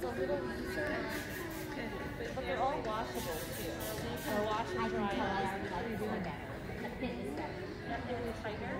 it's a little. But they're all washable too. Or wash and dry. Nothing tighter.